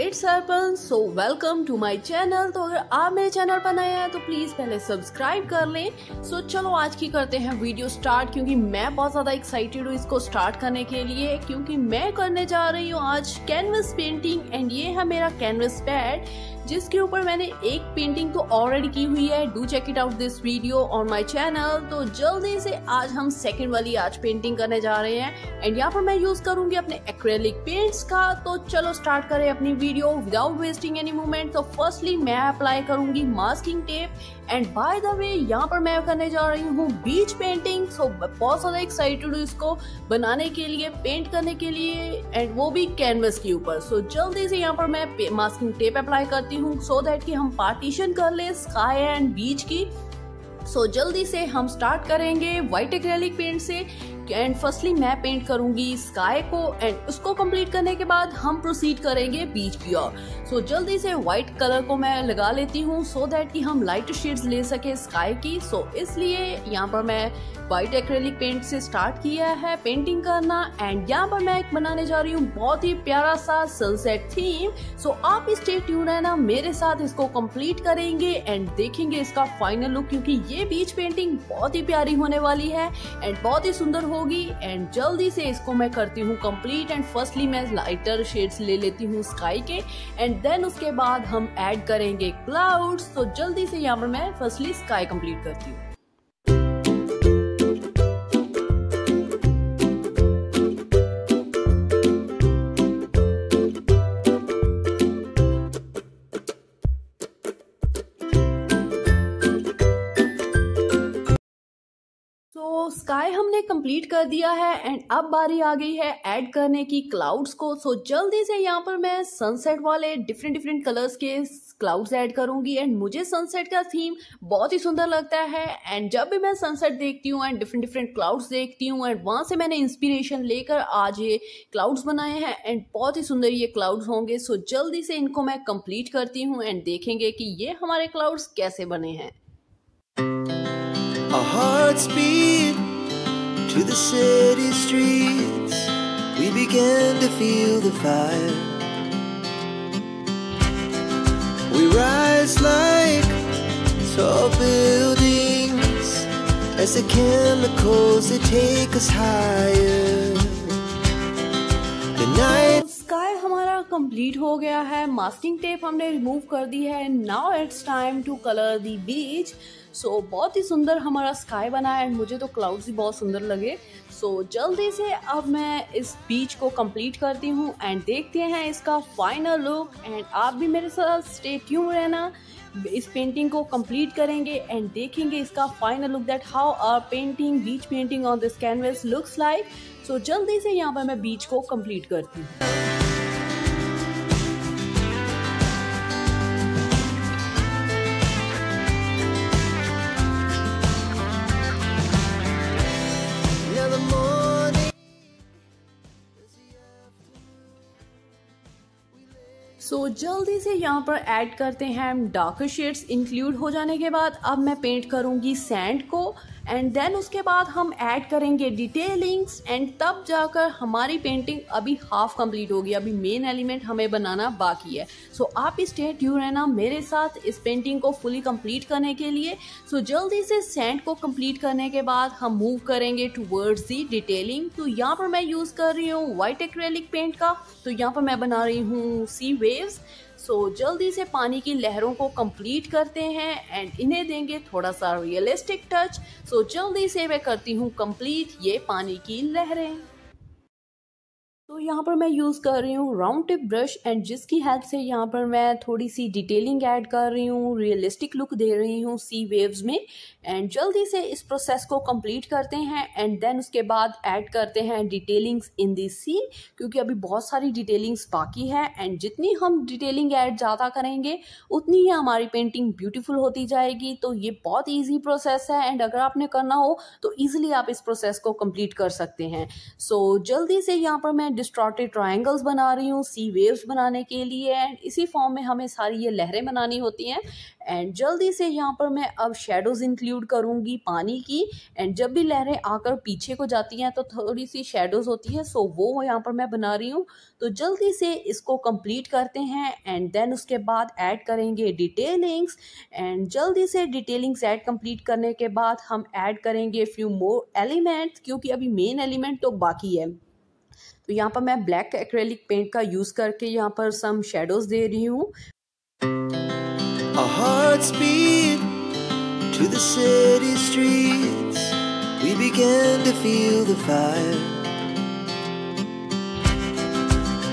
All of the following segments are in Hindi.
It's Arpan so welcome to my channel तो अगर आप मेरे चैनल पर नए हैं तो प्लीज़ पहले सब्सक्राइब कर लें। सो so, चलो आज की करते हैं वीडियो स्टार्ट क्योंकि मैं बहुत ज़्यादा एक्साइटेड हूँ इसको स्टार्ट करने के लिए क्योंकि मैं करने जा रही हूँ आज कैनवस पेंटिंग एंड ये है मेरा कैनवस पैड जिसके ऊपर मैंने एक पेंटिंग तो ऑलरेडी की हुई है। Do check it out this video on my channel तो जल्दी से आज हम सेकंड वाली आज पेंटिंग करने जा रहे हैं। एंड यहाँ पर मैं यूज़ करूँगी अपने एक्रेलिक पेंट्स का। तो चलो स्टार्ट करें अपनी video without wasting any moment तो फर्स्टली मैं अप्लाई करूँगी masking tape and by the way यहाँ पर मैं करने जा रही हूँ बीच पेंटिंग सो बहुत ज़्यादा एक्साइटेड हूँ इसको बनाने के लिए पेंट करने के लिए। एंड वो भी कैनवस के ऊपर। सो जल्दी से यहाँ पर मैं मास्किंग टेप अप्लाई करती करती हूँ सो देट कि हम पार्टीशन कर ले स्काई एंड बीच की। सो so, जल्दी से हम स्टार्ट करेंगे व्हाइट एक्रेलिक पेंट से। एंड फर्स्टली मैं पेंट करूँगी स्काई को एंड उसको कंप्लीट करने के बाद हम प्रोसीड करेंगे बीच की ओर। सो जल्दी से व्हाइट कलर को मैं लगा लेती हूँ सो दैट कि हम लाइट शेड्स ले सके स्काई की। सो so, इसलिए यहाँ पर मैं व्हाइट एक्रेलिक पेंट से स्टार्ट किया है पेंटिंग करना एंड यहाँ पर मैं एक बनाने जा रही हूँ बहुत ही प्यारा सा सनसेट थीम सो so, आप स्टे ट्यून है ना मेरे साथ इसको कंप्लीट करेंगे एंड देखेंगे इसका फाइनल लुक क्योंकि ये बीच पेंटिंग बहुत ही प्यारी होने वाली है एंड बहुत ही सुंदर होगी। एंड जल्दी से इसको मैं करती हूँ कंप्लीट एंड फर्स्टली मैं लाइटर शेड्स ले लेती हूँ स्काई के। एंड देन उसके बाद हम ऐड करेंगे क्लाउड्स तो जल्दी से यहाँ पर मैं फर्स्टली स्काई कंप्लीट करती हूँ। हमने कंप्लीट कर दिया है एंड अब बारी आ गई है ऐड करने की क्लाउड्स को। सो so, जल्दी से यहाँ पर मैं सनसेट वाले डिफरेंट डिफरेंट कलर्स के क्लाउड्स ऐड करूँगी एंड मुझे सनसेट का थीम बहुत ही सुंदर लगता है एंड जब भी मैं सनसेट देखती हूँ एंड डिफरेंट डिफरेंट क्लाउड्स देखती हूँ एंड वहाँ से मैंने इंस्पिरेशन लेकर आज ये क्लाउड्स बनाए हैं एंड बहुत ही सुंदर ये क्लाउड्स होंगे। सो so, जल्दी से इनको मैं कंप्लीट करती हूँ एंड देखेंगे कि ये हमारे क्लाउड्स कैसे बने हैं। Our hearts beat to the city streets. We began to feel the fire. We rise like tall buildings as the chemicals they take us higher. The night. Sky हमारा कंप्लीट हो गया है मास्किंग टेप हमने रिमूव कर दी है now it's time to colour the beach so so, बहुत ही सुंदर हमारा स्काई बना है एंड मुझे तो क्लाउड्स भी बहुत सुंदर लगे। सो so, जल्दी से अब मैं इस बीच को कंप्लीट करती हूँ एंड देखते हैं इसका फाइनल लुक एंड आप भी मेरे साथ स्टे ट्यून रहना। इस पेंटिंग को कंप्लीट करेंगे एंड देखेंगे इसका final look that how are painting beach painting on this canvas looks like so जल्दी से यहाँ पर मैं बीच को कंप्लीट करती हूँ। सो so, जल्दी से यहाँ पर ऐड करते हैं डार्कर शेड्स इंक्लूड हो जाने के बाद। अब मैं पेंट करूँगी सैंड को एंड देन उसके बाद हम ऐड करेंगे डिटेलिंग्स एंड तब जाकर हमारी पेंटिंग अभी हाफ़ कंप्लीट होगी। अभी मेन एलिमेंट हमें बनाना बाकी है। सो so, आप स्टे ट्यू रहना मेरे साथ इस पेंटिंग को फुली कंप्लीट करने के लिए। सो so, जल्दी से सेंट को कंप्लीट करने के बाद हम मूव करेंगे टू वर्ड्स दी डिटेलिंग तो यहाँ पर मैं यूज़ कर रही हूँ वाइट एक्रेलिक पेंट का। तो यहाँ पर मैं बना रही हूँ सी वेव्स सो जल्दी से पानी की लहरों को कंप्लीट करते हैं एंड इन्हें देंगे थोड़ा सा रियलिस्टिक टच सो जल्दी से मैं करती हूँ कंप्लीट ये पानी की लहरें। तो यहाँ पर मैं यूज़ कर रही हूँ राउंड टिप ब्रश एंड जिसकी हेल्प से यहाँ पर मैं थोड़ी सी डिटेलिंग ऐड कर रही हूँ रियलिस्टिक लुक दे रही हूँ सी वेव्स में एंड जल्दी से इस प्रोसेस को कंप्लीट करते हैं एंड देन उसके बाद ऐड करते हैं डिटेलिंग्स इन दी सी क्योंकि अभी बहुत सारी डिटेलिंग्स बाकी है एंड जितनी हम डिटेलिंग ऐड ज़्यादा करेंगे उतनी ही हमारी पेंटिंग ब्यूटीफुल होती जाएगी। तो ये बहुत ईजी प्रोसेस है एंड अगर आपने करना हो तो ईजिली आप इस प्रोसेस को कंप्लीट कर सकते हैं। सो so, जल्दी से यहाँ पर मैं डिस्ट्रॉटेड ट्रायंगल्स बना रही हूँ सी वेव्स बनाने के लिए एंड इसी फॉर्म में हमें सारी ये लहरें बनानी होती हैं। एंड जल्दी से यहाँ पर मैं अब शेडोज़ इंक्लूड करूँगी पानी की। एंड जब भी लहरें आकर पीछे को जाती हैं तो थोड़ी सी शेडोज़ होती है सो वो यहाँ पर मैं बना रही हूँ। तो जल्दी से इसको कंप्लीट करते हैं एंड देन उसके बाद ऐड करेंगे डिटेलिंग्स एंड जल्दी से डिटेलिंग्स ऐड कंप्लीट करने के बाद हम ऐड करेंगे फ्यू मोर एलिमेंट्स क्योंकि अभी मेन एलिमेंट तो बाकी है। तो यहाँ पर मैं ब्लैक एक्रेलिक पेंट का यूज़ करके यहाँ पर सम शेडोज दे रही हूँ।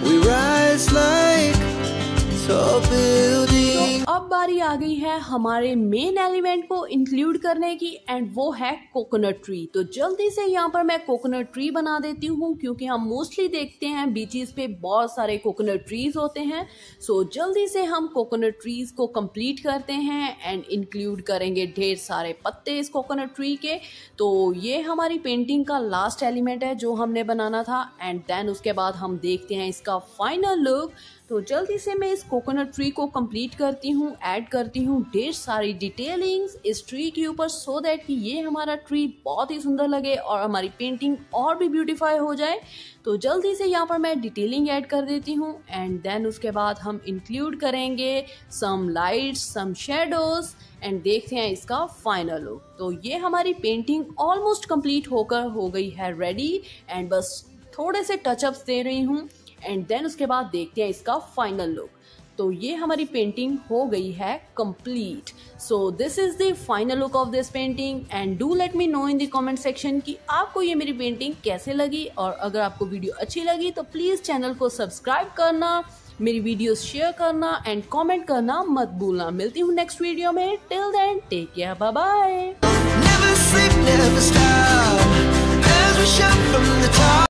We rise like tall बारी आ गई है हमारे मेन एलिमेंट को इंक्लूड करने की एंड वो है कोकोनट ट्री तो जल्दी से यहाँ पर मैं कोकोनट ट्री बना देती हूँ, क्योंकि हम मोस्टली देखते हैं बीचेस पे बहुत सारे कोकोनट ट्रीज होते हैं. सो जल्दी से हम कोकोनट ट्रीज को कंप्लीट करते हैं एंड इंक्लूड करेंगे ढेर सारे पत्ते इस कोकोनट ट्री के. तो ये हमारी पेंटिंग का लास्ट एलिमेंट है जो हमने बनाना था एंड देन उसके बाद हम देखते हैं इसका फाइनल लुक तो जल्दी से मैं इस कोकोनट ट्री को कंप्लीट करती हूँ ऐड करती हूँ ढेर सारी डिटेलिंग्स इस ट्री के ऊपर सो दैट कि ये हमारा ट्री बहुत ही सुंदर लगे और हमारी पेंटिंग और भी ब्यूटीफाई हो जाए। तो जल्दी से यहाँ पर मैं डिटेलिंग ऐड कर देती हूँ एंड देन उसके बाद हम इंक्लूड करेंगे some lights some shadows and देखते हैं इसका फाइनल लुक तो ये हमारी पेंटिंग ऑलमोस्ट कंप्लीट होकर हो गई है रेडी एंड बस थोड़े से टचअप्स दे रही हूँ। एंड देन उसके बाद देखते हैं इसका फाइनल लुक तो ये हमारी पेंटिंग हो गई है complete so this is the final look of this painting and do let me know in the comment section कि आपको ये मेरी पेंटिंग कैसे लगी और अगर आपको वीडियो अच्छी लगी तो प्लीज़ चैनल को सब्सक्राइब करना, मेरी वीडियोस शेयर करना एंड कमेंट करना मत भूलना. मिलती हूँ नेक्स्ट वीडियो में. Till then take care bye bye